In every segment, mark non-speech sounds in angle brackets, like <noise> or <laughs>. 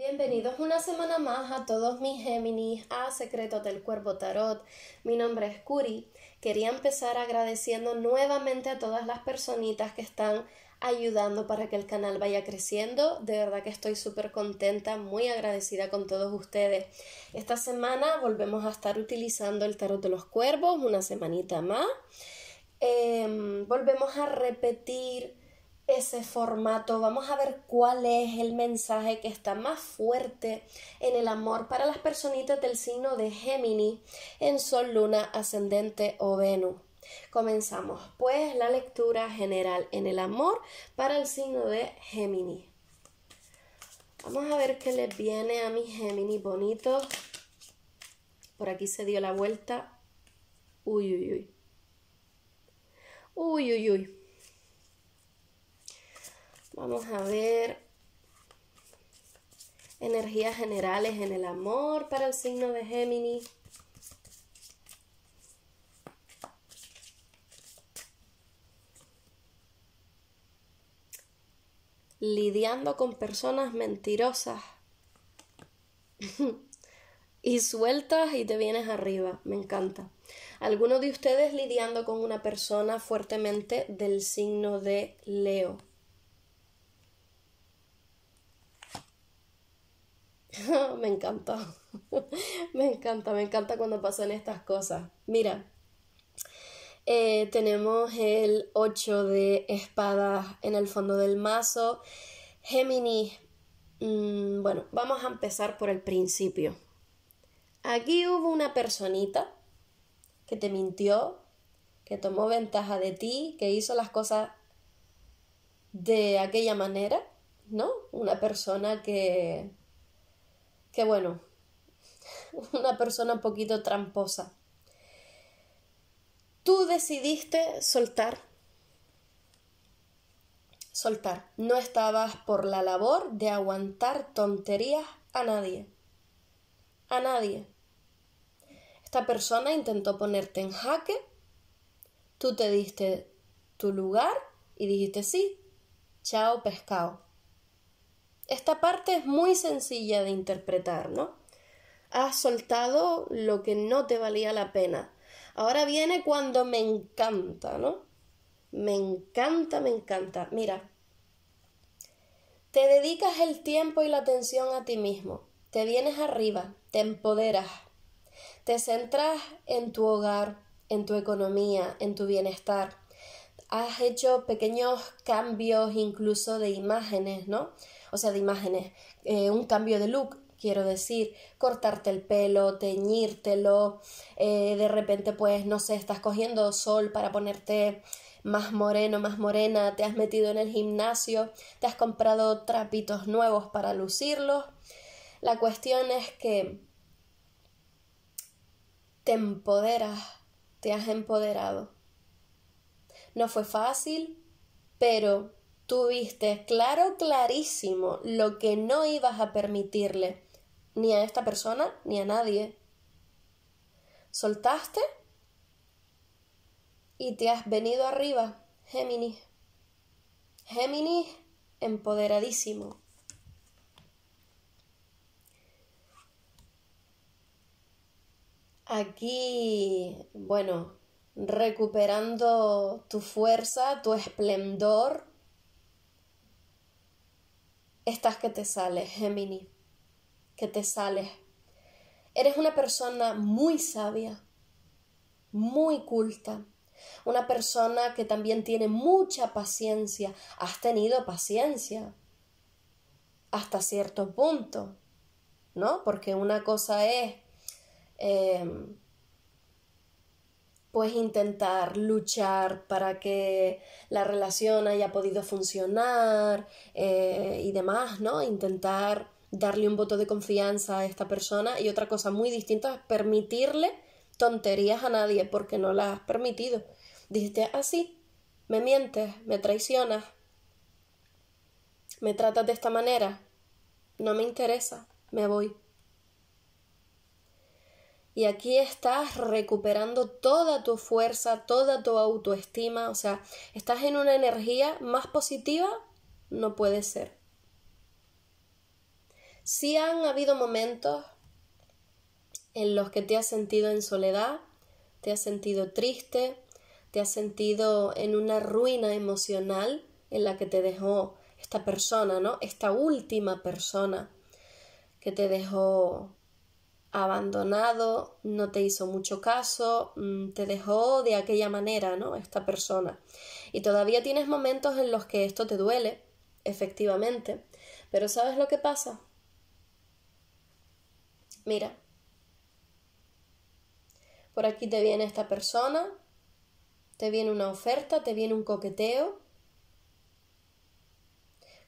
Bienvenidos una semana más a todos mis Géminis a Secretos del Cuerpo Tarot. Mi nombre es Curi. Quería empezar agradeciendo nuevamente a todas las personitas que están ayudando para que el canal vaya creciendo. De verdad que estoy súper contenta, muy agradecida con todos ustedes. Esta semana volvemos a estar utilizando el tarot de los cuervos, una semanita más. Em, volvemos a repetir ese formato, vamos a ver cuál es el mensaje que está más fuerte en el amor para las personitas del signo de Géminis en Sol, Luna, Ascendente o Venus. Comenzamos pues la lectura general en el amor para el signo de Géminis. Vamos a ver qué les viene a mi Géminis bonito. Por aquí se dio la vuelta. Uy, uy, uy. Uy, uy, uy. Vamos a ver energías generales en el amor para el signo de Géminis. lidiando con personas mentirosas <laughs> y sueltas y te vienes arriba. Me encanta. ¿Alguno de ustedes lidiando con una persona fuertemente del signo de Leo? <laughs> me encanta. <laughs> me encanta, me encanta cuando pasan estas cosas. Mira, eh, tenemos el 8 de espadas en el fondo del mazo. Géminis, mm, bueno, vamos a empezar por el principio. Aquí hubo una personita que te mintió, que tomó ventaja de ti, que hizo las cosas de aquella manera, ¿no? Una persona que, que bueno, <laughs> una persona un poquito tramposa. Tú decidiste soltar. Soltar. No estabas por la labor de aguantar tonterías a nadie. A nadie. Esta persona intentó ponerte en jaque. Tú te diste tu lugar y dijiste sí. Chao pescado. Esta parte es muy sencilla de interpretar, ¿no? Has soltado lo que no te valía la pena Ahora viene cuando me encanta, ¿no? Me encanta, me encanta. Mira, te dedicas el tiempo y la atención a ti mismo, te vienes arriba, te empoderas, te centras en tu hogar, en tu economía, en tu bienestar. Has hecho pequeños cambios incluso de imágenes, ¿no? O sea, de imágenes, eh, un cambio de look, quiero decir, cortarte el pelo, teñírtelo, eh, de repente pues no sé, estás cogiendo sol para ponerte más moreno, más morena, te has metido en el gimnasio, te has comprado trapitos nuevos para lucirlos. La cuestión es que te empoderas, te has empoderado. No fue fácil, pero tuviste claro, clarísimo lo que no ibas a permitirle ni a esta persona, ni a nadie. Soltaste y te has venido arriba, Géminis. Géminis empoderadísimo. Aquí, bueno, recuperando tu fuerza, tu esplendor, estás que te sales, Géminis que te sales. Eres una persona muy sabia, muy culta, una persona que también tiene mucha paciencia. Has tenido paciencia hasta cierto punto, ¿no? Porque una cosa es, em, pues intentar luchar para que la relación haya podido funcionar eh, y demás, ¿no? Intentar darle un voto de confianza a esta persona y otra cosa muy distinta es permitirle tonterías a nadie porque no las has permitido. Dijiste así, ah, me mientes, me traicionas, me tratas de esta manera, no me interesa, me voy. Y aquí estás recuperando toda tu fuerza, toda tu autoestima, o sea, estás en una energía más positiva, no puede ser. Sí han habido momentos en los que te has sentido en soledad, te has sentido triste, te has sentido en una ruina emocional en la que te dejó esta persona, ¿no? Esta última persona que te dejó abandonado, no te hizo mucho caso, mm, te dejó de aquella manera, ¿no? Esta persona. Y todavía tienes momentos en los que esto te duele, efectivamente. Pero ¿sabes lo que pasa? Mira, por aquí te viene esta persona, te viene una oferta, te viene un coqueteo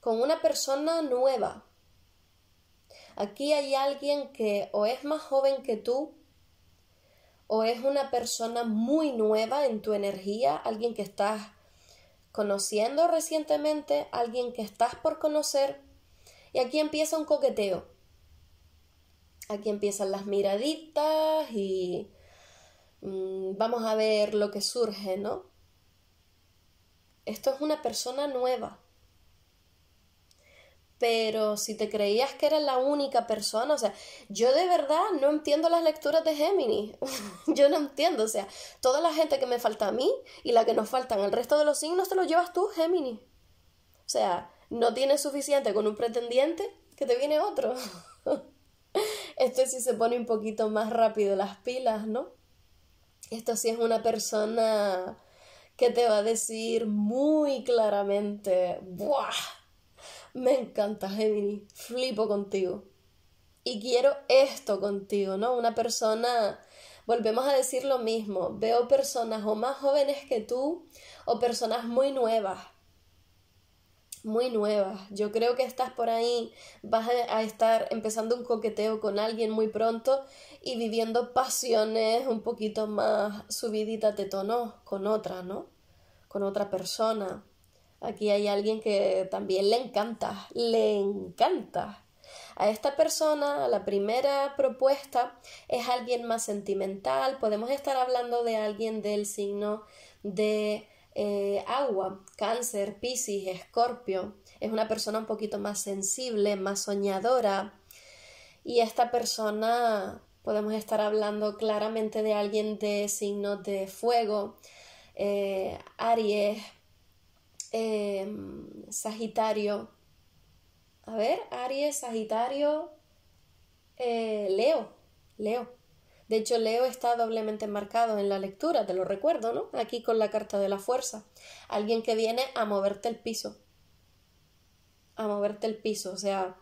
con una persona nueva, Aquí hay alguien que o es más joven que tú, o es una persona muy nueva en tu energía, alguien que estás conociendo recientemente, alguien que estás por conocer, y aquí empieza un coqueteo. Aquí empiezan las miraditas y mm, vamos a ver lo que surge, ¿no? Esto es una persona nueva pero si te creías que eras la única persona, o sea, yo de verdad no entiendo las lecturas de Géminis, <laughs> yo no entiendo, o sea, toda la gente que me falta a mí y la que nos faltan el resto de los signos te lo llevas tú, Géminis. O sea, no tienes suficiente con un pretendiente que te viene otro. <laughs> Esto sí se pone un poquito más rápido las pilas, ¿no? Esto sí es una persona que te va a decir muy claramente, ¡buah! Me encanta, Gemini. Flipo contigo. Y quiero esto contigo, ¿no? Una persona, volvemos a decir lo mismo, veo personas o más jóvenes que tú o personas muy nuevas. Muy nuevas. Yo creo que estás por ahí, vas a estar empezando un coqueteo con alguien muy pronto y viviendo pasiones un poquito más subidita de tono con otra, ¿no? Con otra persona. Aquí hay alguien que también le encanta, le encanta. A esta persona, la primera propuesta es alguien más sentimental. Podemos estar hablando de alguien del signo de eh, agua, cáncer, piscis, escorpio. Es una persona un poquito más sensible, más soñadora. Y esta persona podemos estar hablando claramente de alguien de signo de fuego, eh, Aries, Em, Sagitario. A ver, Aries, Sagitario, eh, Leo, Leo. De hecho, Leo está doblemente marcado en la lectura, te lo recuerdo, ¿no? Aquí con la carta de la fuerza. Alguien que viene a moverte el piso. A moverte el piso, o sea,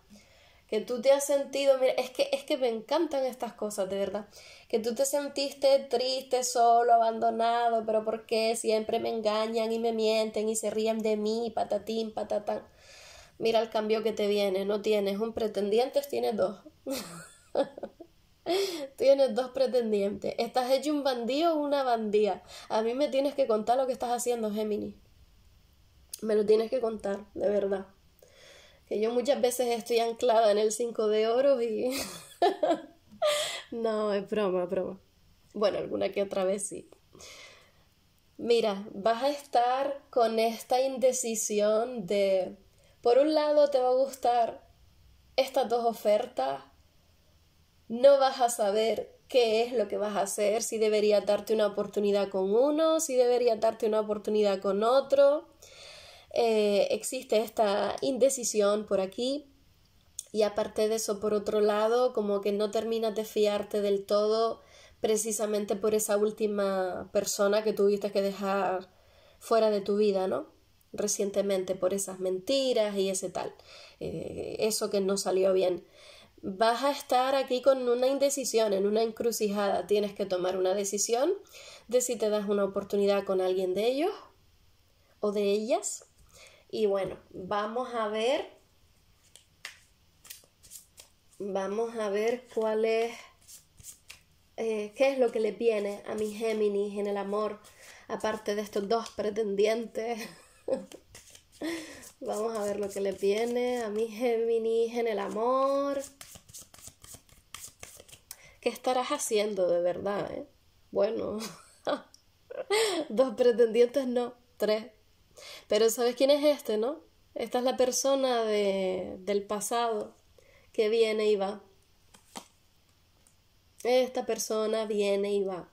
que tú te has sentido, mira, es que, es que me encantan estas cosas, de verdad, que tú te sentiste triste, solo, abandonado, pero ¿por qué siempre me engañan y me mienten y se ríen de mí, patatín, patatán? Mira el cambio que te viene, no tienes un pretendiente, tienes dos. <laughs> tienes dos pretendientes. ¿Estás hecho un bandido o una bandía? A mí me tienes que contar lo que estás haciendo, Géminis. Me lo tienes que contar, de verdad que yo muchas veces estoy anclada en el 5 de oro y... <laughs> no, es broma, broma. Bueno, alguna que otra vez sí. Mira, vas a estar con esta indecisión de, por un lado te va a gustar estas dos ofertas, no vas a saber qué es lo que vas a hacer, si debería darte una oportunidad con uno, si debería darte una oportunidad con otro. Eh, existe esta indecisión por aquí y aparte de eso, por otro lado, como que no terminas de fiarte del todo precisamente por esa última persona que tuviste que dejar fuera de tu vida, ¿no? Recientemente, por esas mentiras y ese tal, eh, eso que no salió bien. Vas a estar aquí con una indecisión, en una encrucijada. Tienes que tomar una decisión de si te das una oportunidad con alguien de ellos o de ellas y bueno, vamos a ver, vamos a ver cuál es, eh, qué es lo que le viene a mi Géminis en el amor, aparte de estos dos pretendientes. <laughs> vamos a ver lo que le viene a mi Géminis en el amor. ¿Qué estarás haciendo de verdad? Eh? Bueno, <laughs> dos pretendientes no, tres. Pero ¿sabes quién es este, no? Esta es la persona de, del pasado que viene y va. Esta persona viene y va.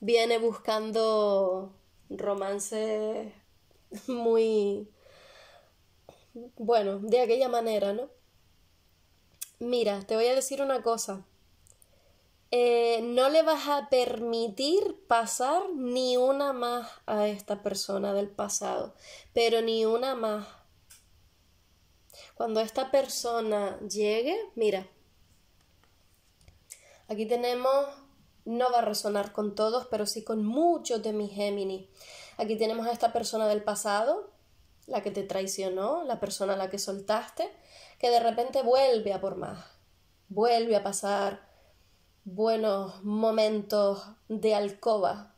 Viene buscando romance muy bueno, de aquella manera, ¿no? Mira, te voy a decir una cosa. Eh, no le vas a permitir pasar ni una más a esta persona del pasado, pero ni una más. Cuando esta persona llegue, mira, aquí tenemos, no va a resonar con todos, pero sí con muchos de mis Géminis. Aquí tenemos a esta persona del pasado, la que te traicionó, la persona a la que soltaste, que de repente vuelve a por más, vuelve a pasar buenos momentos de alcoba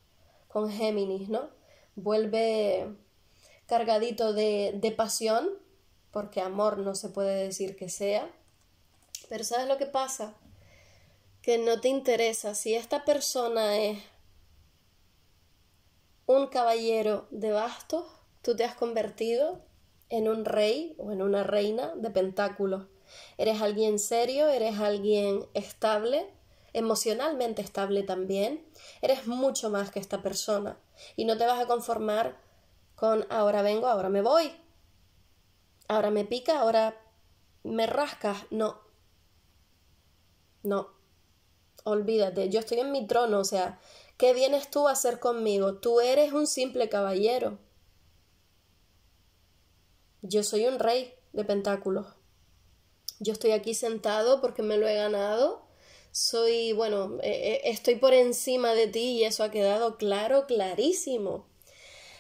con Géminis, ¿no? Vuelve cargadito de, pasión, porque amor no se puede decir que sea. Pero ¿sabes lo que pasa? Que no te interesa si esta persona es un caballero de bastos, tú te has convertido en un rey o en una reina de pentáculos. Eres alguien serio, eres alguien estable, emocionalmente estable también. Eres mucho más que esta persona. Y no te vas a conformar con ahora vengo, ahora me voy. Ahora me pica, ahora me rascas. No. No. Olvídate, yo estoy en mi trono, o sea, ¿qué vienes tú a hacer conmigo? Tú eres un simple caballero. Yo soy un rey de pentáculos. Yo estoy aquí sentado porque me lo he ganado. Soy, bueno, eh, eh, estoy por encima de ti y eso ha quedado claro, clarísimo.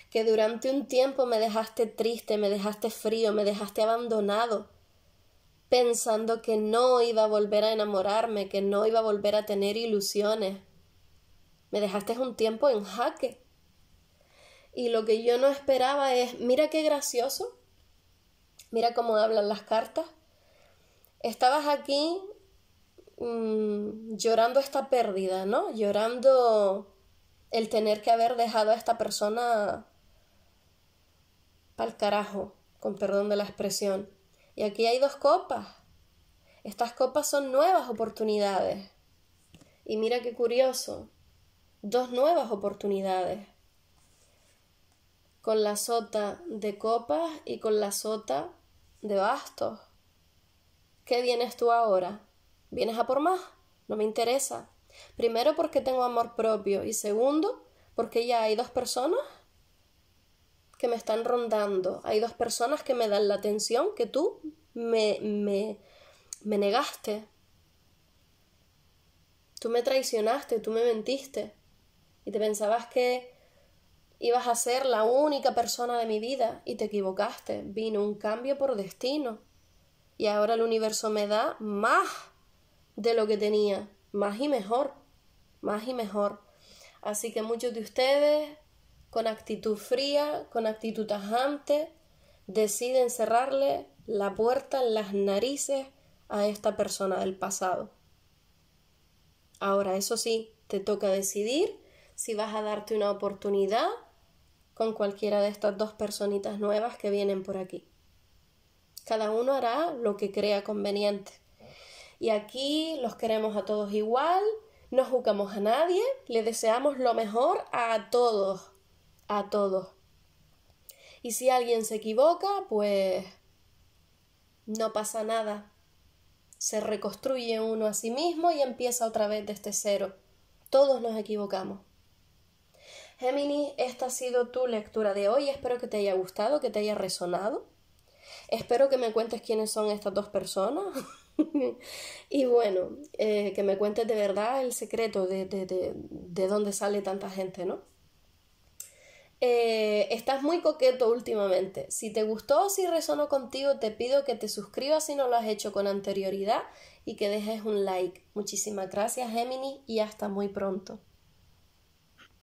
Que durante un tiempo me dejaste triste, me dejaste frío, me dejaste abandonado, pensando que no iba a volver a enamorarme, que no iba a volver a tener ilusiones. Me dejaste un tiempo en jaque. Y lo que yo no esperaba es, mira qué gracioso, Mira cómo hablan las cartas. Estabas aquí mm, llorando esta pérdida, ¿no? Llorando el tener que haber dejado a esta persona pa'l carajo, con perdón de la expresión. Y aquí hay dos copas. Estas copas son nuevas oportunidades. Y mira qué curioso. Dos nuevas oportunidades. Con la sota de copas y con la sota de bastos. ¿Qué vienes tú ahora? ¿Vienes a por más? No me interesa. Primero porque tengo amor propio y segundo porque ya hay dos personas que me están rondando. Hay dos personas que me dan la atención que tú me, me, me negaste. Tú me traicionaste, tú me mentiste. Y te pensabas que ibas a ser la única persona de mi vida y te equivocaste. Vino un cambio por destino. Y ahora el universo me da más de lo que tenía, más y mejor, más y mejor. Así que muchos de ustedes, con actitud fría, con actitud tajante, deciden cerrarle la puerta en las narices a esta persona del pasado. Ahora, eso sí, te toca decidir si vas a darte una oportunidad con cualquiera de estas dos personitas nuevas que vienen por aquí. Cada uno hará lo que crea conveniente. Y aquí los queremos a todos igual, no juzgamos a nadie, le deseamos lo mejor a todos, a todos. Y si alguien se equivoca, pues no pasa nada. Se reconstruye uno a sí mismo y empieza otra vez desde cero. Todos nos equivocamos. Géminis, esta ha sido tu lectura de hoy. Espero que te haya gustado, que te haya resonado. Espero que me cuentes quiénes son estas dos personas. <laughs> <laughs> y bueno, eh, que me cuentes de verdad el secreto de, de, de, dónde sale tanta gente, ¿no? Eh, estás muy coqueto últimamente. Si te gustó o si resonó contigo, te pido que te suscribas si no lo has hecho con anterioridad y que dejes un like. Muchísimas gracias, Géminis, y hasta muy pronto.